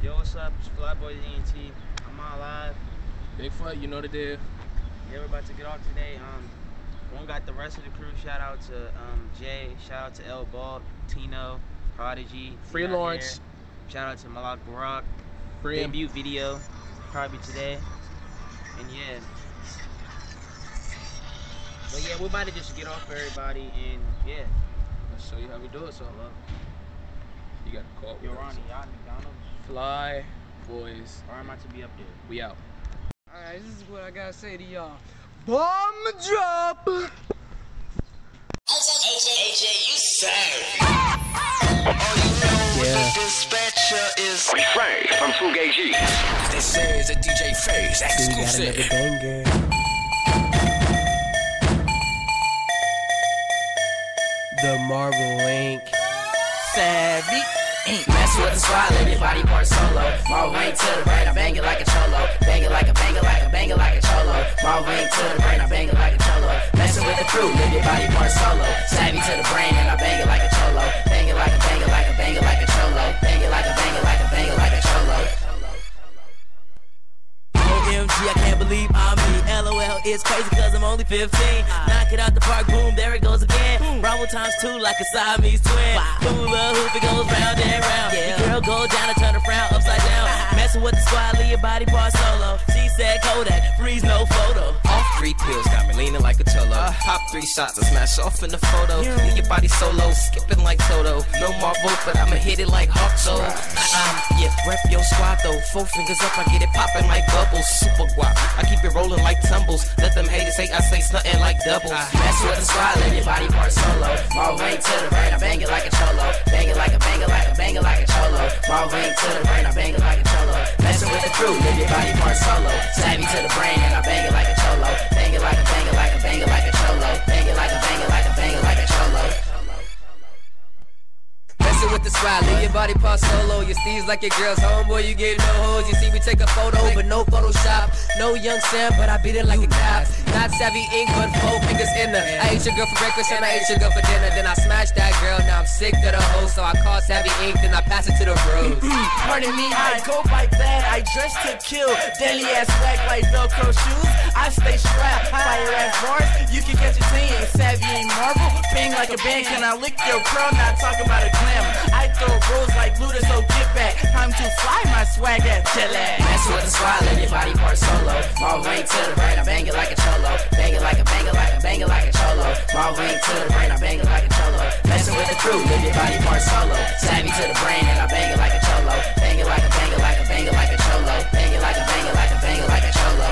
Yo, what's up? It's Flyboy ENT. I'm on live. Bigfoot, you know the deal. Yeah, we're about to get off today. Um, one got the rest of the crew. Shout out to um, Jay. Shout out to El Ball, Tino, Prodigy. Free Lawrence. Here. Shout out to Malak Barak. Free him. Debut video, probably today. And yeah. But yeah, we're about to just get off for everybody and yeah. Let's show you how we do it, so love. You got a call. Yo. Ronnie, y'all McDonald's? Fly, boys. Or am I to be up there? We out. Alright, this is what I gotta say to y'all. Bomb drop! Yeah. Refrain from Fugazi. This is a DJ Phase We got another banger. The Marble Link. savvy. Ain't messing with the squad, live your body part solo. Marvel rank to the brain, I bang it like a cholo. Bang it like a bang it like a bang it like a cholo. Marvel rank to the brain, I bang it like a cholo. Messing with the crew, live your body part solo. Savvy to the brain, and I bang it like a cholo. Bang it like a bang it like a bang it like a cholo. Bang it like a bang it like a bang it like a cholo. OMG, I can't believe I'm me. LOL, it's crazy cause I'm only 15. Knock it out the park, boom, there it goes again. Bravo times two like a Siamese twin. Hula hoop, it goes round. The girl go down and turn her frown upside down. Messing with the squad, leave your body part solo. She said Kodak, freeze no photo. All three pills, got me leaning like a cholo. Uh. Pop three shots, I smash off in the photo. Leave your body solo, skipping like Toto. No Marvel, but I'ma hit it like Hawk so. Uh-uh, yeah, rep your squad though. Four fingers up, I get it popping like bubbles. Super guap, I keep it rolling like tumbles. Let them haters hate, I say stunting like doubles. Uh-huh. Messing with the squad, leave your body part solo. Marvel rank to the brain, I bang it like a cholo. Bang it like a bang it like a bang it like a cholo. Marvel rank to the brain, I bang it like a cholo. Messing with the crew, live your body part solo. Savvy to the brain, and I bang it like a cholo. Bang it like a bang it like a bang it like a cholo. Bang it like a bang it like a bang it like a cholo. Messing with the squad, leave your body part solo. Your steez like your girl's homeboy, you get no hoes. You see me take a photo, but no Photoshop. No young Sam, but I beat it like a cop. Not savvy ink, but four fingers in her. I ate your girl for breakfast and I ate your girl for dinner. Then I smashed that girl, now I'm sick of the hoe. So I call savvy ink, then I pass it to the bros. Pardon me, I go like that. I dress to kill. Daily ass swag like Velcro shoes. I stay strapped. Fire ass bars. You can catch a team. Savvy ain't marble. Bang like a band. Can I lick your curl? Not talking about a glam. I throw rolls like Luda, so get back. Time to fly my swag at Jelly. Messing with the squad, live your body part solo. Marvel rank to the brain, I bang it like a cholo. Bang it like a bang it like a bang it like a cholo. Marvel rank to the brain, I bang it like a cholo. Messing with the crew, live your body part solo. Savvy to the brain, and I bang it like a cholo. Bang it like a bang it like a bang it like a cholo. Bang it like a bang it like a bang it like a cholo.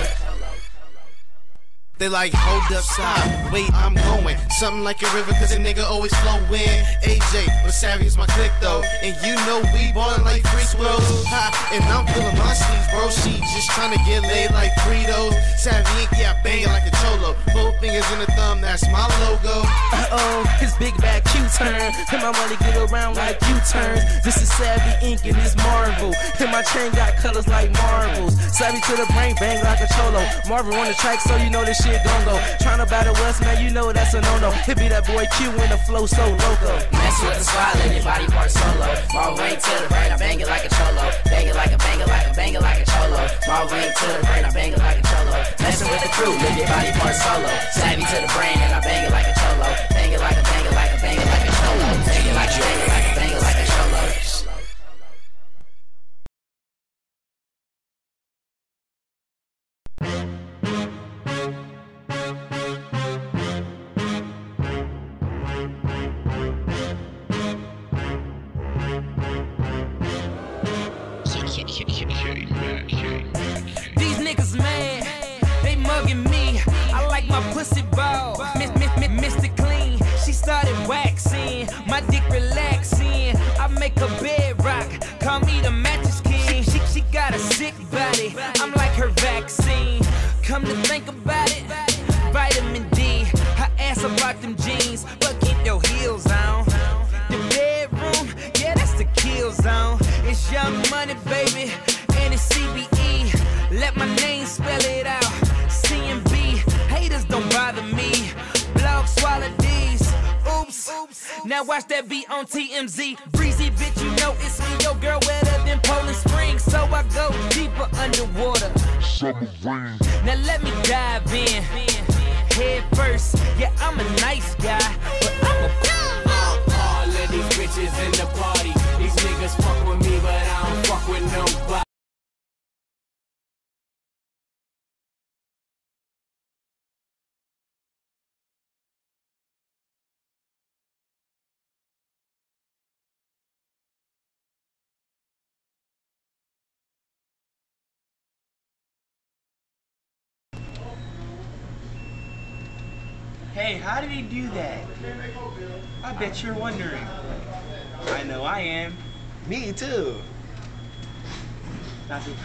They like, hold up, stop, wait, I'm going. Something like a river, cause a nigga always flowin'. AJ, but savvy is my click though. And you know we ballin' like free throws. Ha, and I'm feeling my sleeves, bro. She just trying to get laid like Fritos. Savvy ink, yeah, I bang it like a cholo. Both fingers in the thumb, that's my logo. Uh-oh, his big back Q-turn. And my money get around like U-turns. This is Savvy Ink and it's Marvel. And my chain got colors like marbles. Savvy to the brain, bang like a cholo. Marvel on the track, so you know this shit gon' go. Trying to battle man, you know that's a no-no. Hit me that boy Q the flow so loco. Messing with the squad, live your body part solo. Marvel rank to the brain, I bang it like a cholo. Bang it like a bang it like a bang it like a cholo. My rank to the brain, I bang it like a cholo. Messing with the crew, live your body part solo. Savvy to the brain, and I bang it like a cholo. Bang it like a These niggas mad, they mugging me. I like my pussy ball, miss, miss, miss, Mr. Clean. She started waxing, my dick relaxing. I make her bed rock, call me the mattress king. She, she got a sick body, I'm like her vaccine. Come to think about it, vitamin D. Her ass about them jeans, money, baby, and it's CBE. Let my name spell it out. CMB, haters don't bother me. Blog swallow these. Oops. Oops. Now watch that beat on TMZ. Breezy, bitch, you know it's me. Your girl, wetter than Poland Springs. So I go deeper underwater. Submarine. Now let me dive in. Head first. Yeah, I'm a nice guy, but I'm a. All of these bitches in the party. These niggas fuck with me, but I don't Hey, how did he do that? I bet you're wondering. I know I am. Me too. Nothing.